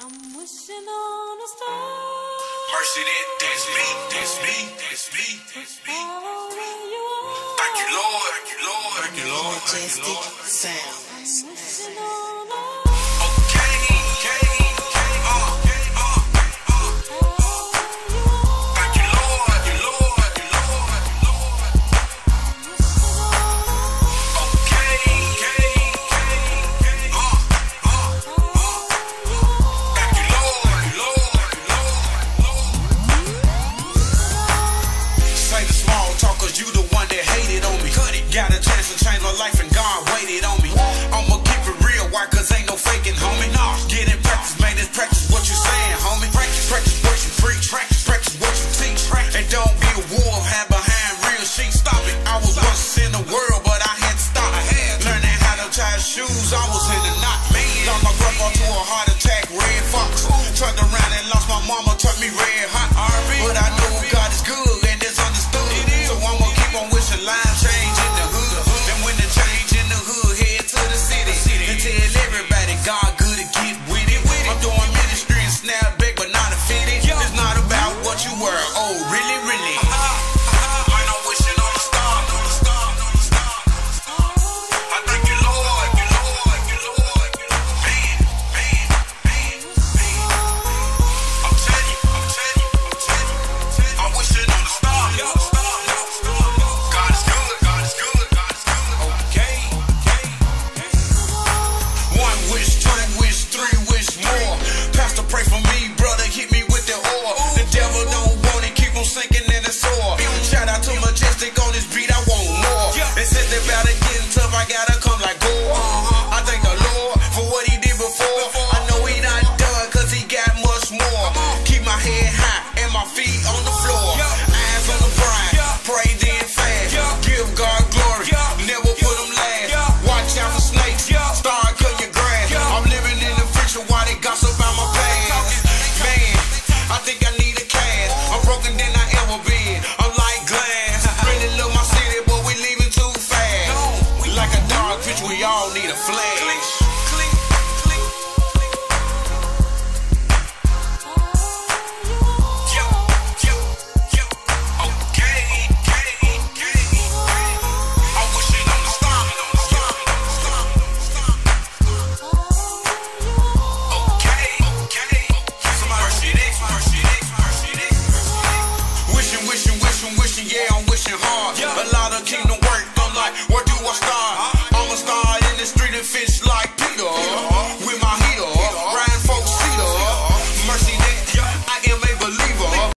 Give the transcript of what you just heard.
I'm wishing on a star. Mercy, that, that's me, that's me, that's me, that's me. Oh, where you are. Thank you, Lord, thank you, Lord, thank you, Lord, thank you, Majestic Lord. sounds. I'm life and God waited on me. I'ma keep it real, why? Cause ain't no faking, homie. Nah, get in practice, man. It's practice what you saying, homie. Practice, practice what you preach. Practice, practice what you teach. And don't be a wolf, have behind real sheep. Stop it. I was once in the world, but I had to stop. I learning how to tie shoes. I was in the knot, man. Got my grandpa to a heart attack, red fox. Turned around and lost my mama, Took me red hot. RV, But I knew king